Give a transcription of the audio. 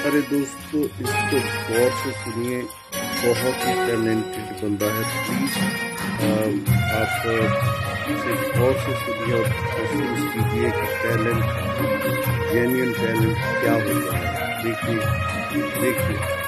अरे दोस्तों, इसको गौर से सुनिए। बहुत ही टैलेंटेड बंदा है। प्लीज़ um, आप uh, इसे गौर से सुनिए और महसूस कीजिए कि टैलेंट जेन्यन टैलेंट क्या होता है। देखिए देखिए।